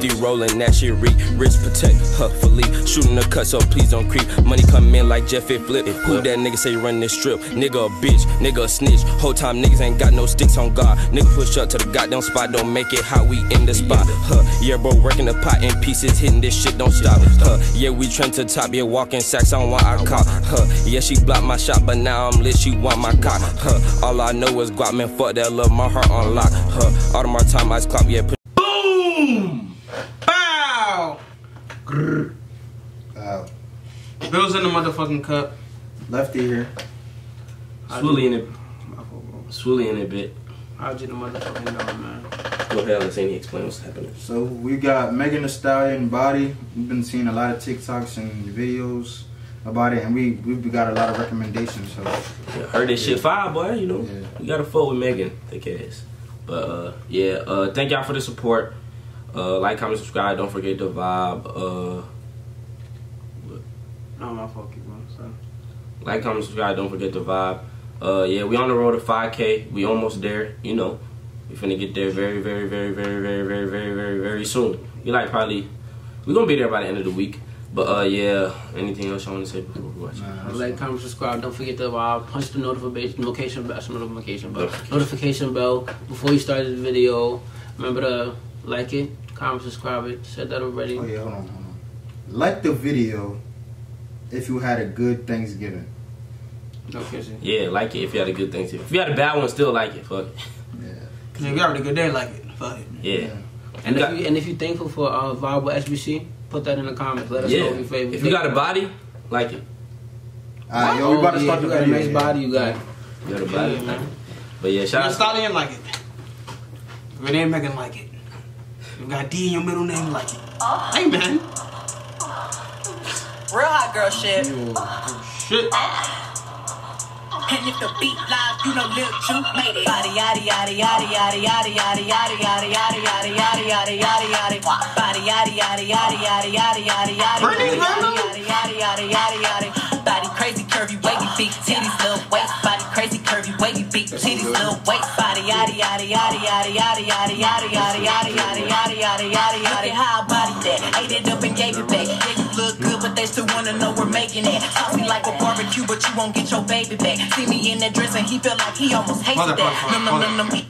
50 rolling, that shit reek. Rich protect, huh, fully. Shooting the cut, so please don't creep. Money come in like Jeff it flip. Who that nigga say run this strip? Nigga a bitch, nigga a snitch. Whole time niggas ain't got no sticks on God. Nigga push up to the goddamn spot, don't make it how we in the spot. Huh, yeah, bro, working the pot in pieces, hitting this shit, don't stop. Huh, yeah, we trend to top, yeah, walking sacks, I don't want our cop. Huh, yeah, she blocked my shot, but now I'm lit, she want my cock. Huh, all I know is guap, man, fuck that love, my heart on lock. Huh, all of my time, ice clock, yeah, Grrr. Wow. Billz in the motherfucking cup. Lefty here. Swouly in it, My fault, bro. Swouly in it bit. How'd you the motherfucking dog, man? Go ahead, let's any explain what's happening. So we got Megan Thee Stallion body. We've been seeing a lot of TikToks and videos about it, and we we've got a lot of recommendations. So Yeah, heard this shit fire, boy. You know, Yeah. we got to fuck with Megan, thick ass. But uh, yeah, uh, thank y'all for the support. Uh, like, comment, subscribe. Don't forget the vibe. Uh, No, my fault, keep going. So. like, comment, subscribe. Don't forget the vibe. Uh, yeah, we on the road to 5K. We almost there. You know, we finna get there very, very, very, very, very, very, very, very, very soon. You like probably we gonna be there by the end of the week. But uh, yeah. Anything else you want to say before we watch? nah, Like, comment, subscribe. Don't forget to uh, punch the notification notification bell. that's Notification bell. Notification. Notification bell before you start the video. Remember to like it, comment, subscribe it. Said that already. oh yeah, hold on, hold on. Like the video if you had a good Thanksgiving. No kissing. Yeah, like it if you had a good thing. If you had a bad one, still like it. Fuck it. Yeah. Cause if you having a good day, like it. Fuck it. Yeah. And You if got- you and if you're thankful for uh, Vibe Wit SBC, put that in the comments. Let us Yeah. know your favorite. If you got a body, like it. Alright, yo, we about to Oh, start yeah, the you got video. a nice yeah. body. You got. You got a body. Yeah, man. But yeah, shout Your out. stallion like it. If it ain't Megan like it. You got D in your middle name like it. Hey man. Real hot girl shit. Shit. And if the beat live, you know Lil Ju made it. Body yaddy yaddy yaddy yaddy yaddy yaddy yaddy yaddy yaddy yaddy yaddy yaddy yaddy yaddy. Body yaddy yaddy yaddy yaddy yaddy yaddy yaddy yaddy Randall. yaddy yaddy yaddy yaddy yaddy. Titties little waist. Body yaddy yaddy yaddy yaddy yaddy yaddy yaddy yaddy yaddy yaddy yaddy yaddy yaddy yaddy. How I body that. Ate it up and gave it back. Yeah, look good, but they still wanna know we're making it. Toss me like a barbecue, but you won't get your baby back. See me in that dress and he feel like he almost hates Mother, that.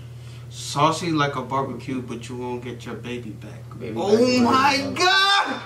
Saucy like a barbecue, but you won't get your baby back. Baby oh back. my god!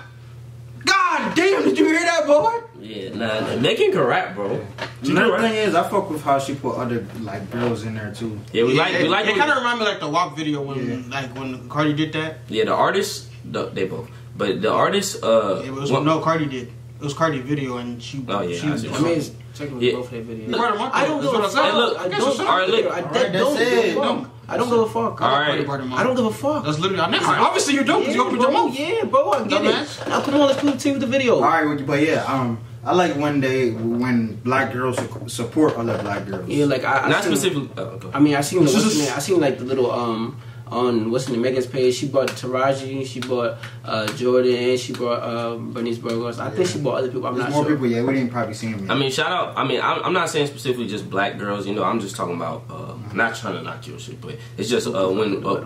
God damn, did you hear that, boy? Yeah, nah, nah, Megan can rap, bro. She can Another rap. thing is, I fuck with how she put other like girls in there too. Yeah, we like it, we like It kind of remind me like the WAP video when Yeah. like when Cardi did that. yeah the artists the, they both, but the artists uh It was one- no Cardi did. It was Cardi video and she. Oh, yeah, she I was see. I mean, something. technically Yeah. both their videos. Look, Part I don't give a fuck. Hey, look, I don't. All right, look. I, All don't give a fuck. No. I don't give a fuck. All Cardi right. part of mine. I don't give a fuck. That's literally. I never, obviously you don't because you opened your bro, mouth. yeah, bro, I get Dumbass. it. Now come on, let's continue with the video. All right, but yeah, um, I like when they when black girls support other black girls. Yeah, like I, I not seen- specifically. Oh, I mean, I seen the what's the? I seen like the little um on what's in the name Megan's page. She bought Taraji, she bought uh Jordyn, and she bought uh Bernice Burgos. I think she bought other people. I'm There's not more sure. people. Yeah, we didn't probably see them. Yet. I mean, shout out. I mean, I'm, I'm not saying specifically just black girls. You know, I'm just talking about. Uh, not trying to knock your shit, but it's just uh, when. Uh,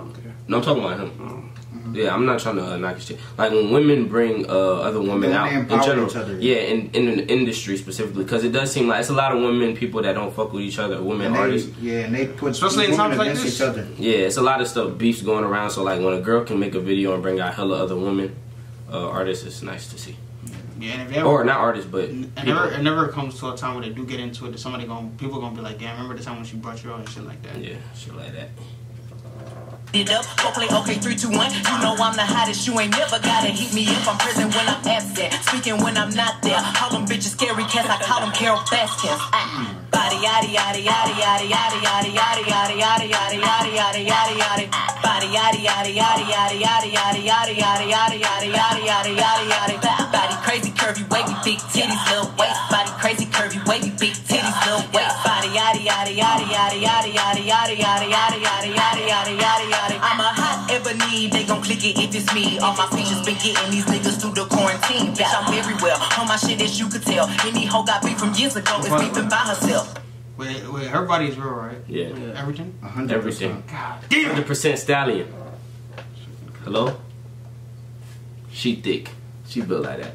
no, I'm talking about him. Yeah, I'm not trying to uh, knock his shit. Like when women bring uh, other women out in general, each other. yeah, in in the industry specifically, because it does seem like it's a lot of women people that don't fuck with each other, women they, artists. yeah, and they put Especially in times like this. each other. Yeah, it's a lot of stuff beefs going around. So like when a girl can make a video and bring out hella other women uh, artists, it's nice to see. Yeah, and if ever, Or not artists, but and people. never, it never comes to a time where they do get into it. That somebody going, people gonna be like, "Damn, remember the time when she brought you out and shit like that." Yeah, shit like that. It up. Go play okay, three, two, one. You know I'm the hottest. You ain't never gotta heat me up. I'm present when I'm absent. Speaking when I'm not there. Call them bitches scary cats. I call them Carole Baskins. Ah. Body yaddy yaddy yaddy yaddy yaddy yaddy yaddy yaddy yaddy yaddy yaddy yaddy yaddy yaddy. Body yaddy yaddy yaddy yaddy yaddy yaddy yaddy yaddy yaddy yaddy yaddy yaddy yaddy. Body crazy curvy wavy big titties little waist. Body yaddy yaddy yaddy yaddy yaddy yaddy yaddy yaddy yaddy yaddy yaddy yaddy yaddy yaddy. I'm a hot ebony. They gon' click it if it's me. All my features been getting these niggas through the quarantine. Bitch, I'm very well. On my shit as you could tell. Any hoe got beef from years ago is beefing by herself. Wait, wait, everybody's real, right? Yeah, Everything. A hundred everything. percent. God damn. Hundred percent stallion. Hello. She thick. She built like that.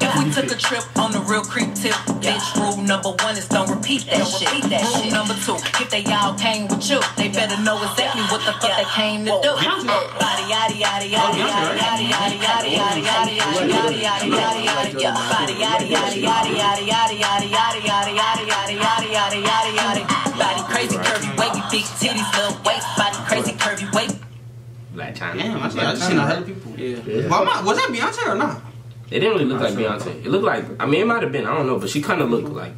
If we took a trip on the real creep tip, bitch, rule number one is don't repeat that shit. that rule number two, if they all came with you, they better know exactly what the fuck they came to do. Body yaddy yaddy yaddy yaddy yaddy yaddy yaddy yaddy yaddy yaddy yaddy yaddy yaddy yaddy Body yaddy yaddy yaddy yaddy yaddy yaddy yaddy yaddy yaddy yaddy yaddy yaddy yaddy yaddy Body Blac Chyna. Damn, I just, I seen a hell of people. Yeah. But I'm not, was that Beyonce or not? It didn't really look like Beyonce. It looked like I mean it might have been, I don't know, but she kinda looked like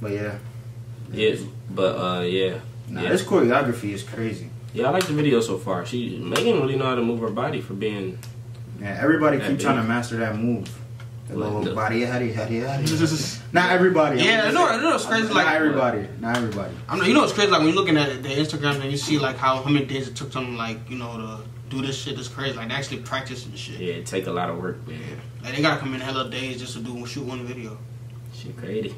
But yeah, Yeah. But uh yeah. nah, yeah. this choreography is crazy. Yeah, I like the video so far. She Megan really know how to move her body for being Yeah, everybody keep big. trying to master that move. The What, little the- body, howdy, howdy, howdy. Not everybody. I'm Yeah, just no, no, it's crazy. Not everybody. Not everybody. I'm, you know, it's crazy. Like when you're looking at their Instagram and you see like how how many days it took them, like you know, to do this shit. It's crazy. Like they actually practice and shit. yeah, it take a lot of work, man. Like they gotta come in hella days just to do shoot one video. She crazy.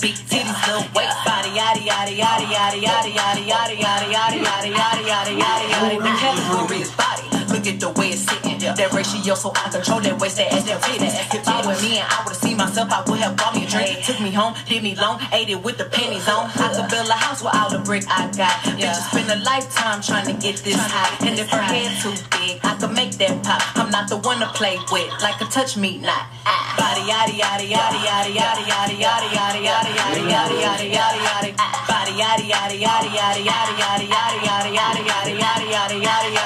Big titties, little waist, body, yaddy, yaddy, yaddy, yaddy, yaddy, yaddy, yaddy, yaddy, yaddy, yaddy, yaddy, yaddy, yaddy, yaddy. The category is body. Look at the way it's sitting. That ratio so I control that waist, that ass, that fitness. If I were me and I would've seen myself, I would have bought me a drink. Took me home, hit me long, ate it with the pennies on. I could build a house with all the brick I got. Bitches spend a lifetime trying to get this high. And if her head too big, I could make that pop. I'm not the one to play with, like a touch me not. Body, yaddy, yaddy, yaddy, yaddy, yaddy, yaddy, yaddy, yaddy, yaddy, yaddy, yaddy, yaddy, yaddy, yaddy. Body, yaddy, yaddy, yaddy, yaddy, yaddy, yaddy, yaddy, yaddy, yaddy, yaddy, yaddy, yaddy,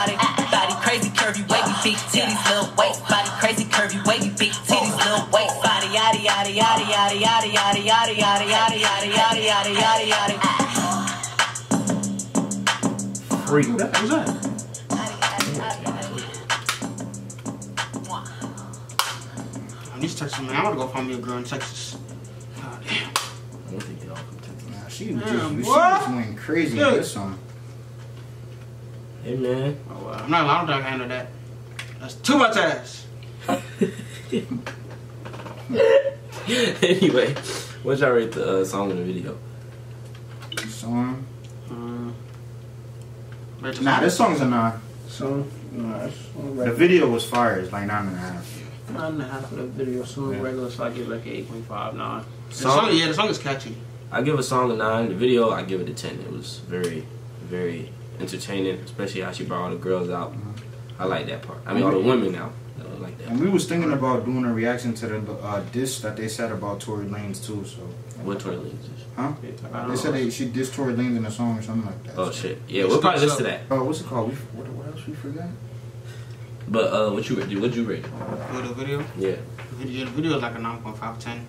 yaddy, yaddy, yaddy, yaddy, yaddy, yaddy, yaddy, yaddy, yaddy, yaddy, yaddy, yaddy, yaddy, yaddy. Freak. Who's that? I'm just texting man. I wanna go find me a girl in Texas. God damn. I don't think they all come Texas. Nah, she, Damn, just, she what? just went crazy Yeah. this song. Hey man. Oh, well, I'm not. I don't think I can handle that. That's too much ass. anyway, what y'all rate the uh, song in the video? This song. Um, Nah, this song's a nine. Song? No, The video was fire. It's like nine and a half. Nine and a half for the video. Song Yeah. regular, so I give it like an eight point five nine. The song, yeah, the song is catchy. I give a song a nine. The video, I give it a ten. It was very, very entertaining, especially how she brought all the girls out. I like that part. I mean, all the women now. I like that. And we was thinking about doing a reaction to the uh, diss that they said about Tory Lanez too. So, What Tory Lanez is? huh? They said they, she dissed Tory Lanez in a song or something like that. Oh shit. Yeah, we'll probably listen to that. Oh, what's it called? We, what, what else we forgot? But uh, what you rate? What you rate? For the video, Yeah. the video, the video is like a 9.5, 10.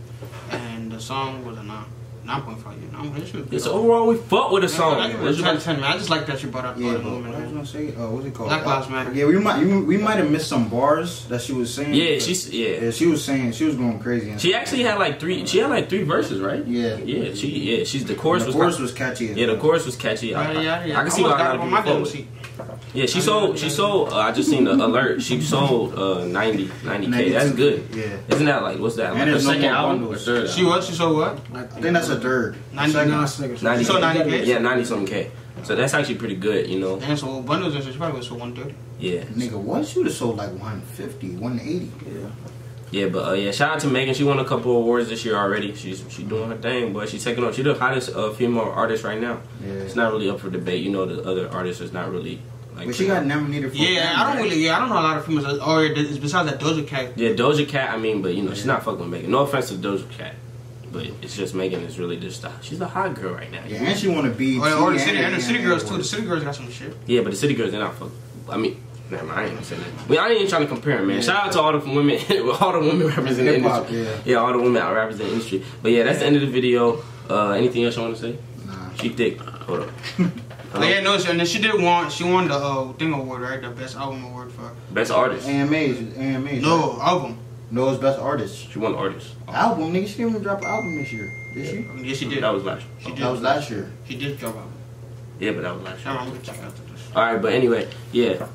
And the song was a 9. 9.5, yeah. 9, this was Yeah, so overall, we fuck with the song. I give it What's a your 10, 10, man. I just like that you brought up Yeah, all but the what I was gonna say, uh, what's it called? Black Lives Matter. Yeah, we might you, we might have missed some bars that she was saying. Yeah, but- she's yeah. yeah, she was saying she was going crazy. She actually had like three. She had like three verses, right? Yeah. Yeah. She yeah. She's the chorus the was. chorus was catchy. yeah, the well. chorus was catchy. I, Yeah, yeah, I, yeah. I can see why a lot of on people my fuck demo with it. sheet. Yeah, she sold. She sold. Uh, I just seen the alert. She sold uh, 90 k. That's good. Yeah. Isn't that like what's that? And Like her there's no second album or bundles. third? She album? what? She sold what? I think that's a third. 90 Second. no, 90 She sold 90K? Yeah, ninety something k. So that's actually pretty good. You know. And so bundles and shit, she probably was for 130. Yeah. Nigga, what? She would have sold like 150, 180. Yeah, but uh, yeah, shout out to Megan. She won a couple awards this year already. She's she doing her thing, but She's taking off. She's the hottest uh, female artist right now. Yeah. It's not really up for debate. You know, the other artists is not really like. But she got nominated for. Yeah, Grammy, I don't right? really, yeah, I don't know a lot of females. that- Or it's besides that Doja Cat. Yeah, Doja Cat. I mean, but you know, she's not fucking with Megan. No offense to Doja Cat, but it's just Megan is really just the, she's a hot girl right now. Yeah, and she want to be. Or, or the city, and the city girls too. The city girls got some shit. Yeah, but the city girls they're not fucking. I mean. Never mind, I ain't gonna say that. I I ain't even trying to compare 'em, man. Yeah. Shout out to all the women, all the women representing the industry. yeah. all the women out representing the industry. But yeah, that's the end of the video. Uh, anything else you want to say? Nah. She thick. Hold up. Oh, yeah, no, she, and then she did want, she won the uh, thing award, right? The best album award for. Best artist. AMAs, AMAs. No, right? album. no, it's best artist. She won artist. Album, nigga. She didn't even drop an album this year. Did she? Yeah, she did. That was last. She did. That was last year. She did drop album. Yeah, but that was last year. I'm gonna check out this. All right, but anyway, yeah.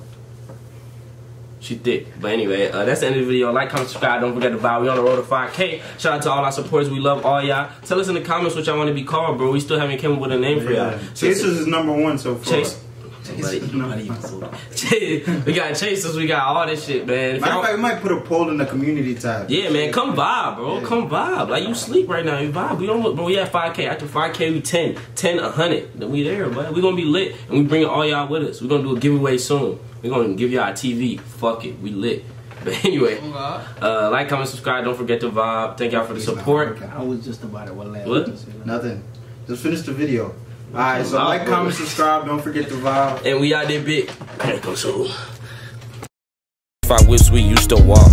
She thick. But anyway, uh, that's the end of the video. Like, comment, subscribe. Don't forget to buy. We on the road to 5K. Shout out to all our supporters. We love all y'all. Tell us in the comments what y'all want to be called, bro. We still haven't came up with a name for y'all. Chasers is number one so far. Chase. Like, nobody it. we got chasers, we got all this shit, man. If Matter of fact, we might put a poll in the community tab. yeah, man, come vibe, bro. Yeah. Come vibe. Like you sleep right now, you vibe. We don't look, bro. We at 5K. After 5K, we 10, 10, 100. Then we there, but we gonna be lit, and we bringing all y'all with us. We gonna do a giveaway soon. We gonna give y'all a TV. Fuck it, we lit. But anyway, Oh God. uh, like, comment, subscribe. Don't forget to vibe. Thank y'all for the He's not support. working. I was just about it. What last? What? Nothing. Just finish the video. Alright, so like, comment, subscribe. Don't forget to vibe. And we out there big. Come soon. If I wish we used to walk.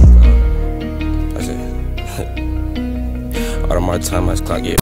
I said, out of my time, I clock it.